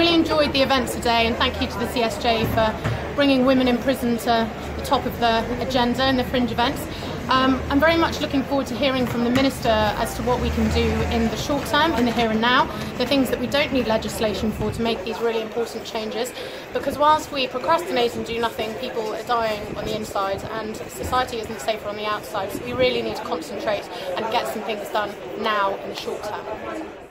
really enjoyed the event today, and thank you to the CSJ for bringing women in prison to the top of the agenda in the fringe events. Um, I'm very much looking forward to hearing from the Minister as to what we can do in the short term, in the here and now, the things that we don't need legislation for to make these really important changes. Because whilst we procrastinate and do nothing, people are dying on the inside and society isn't safer on the outside. So we really need to concentrate and get some things done now in the short term.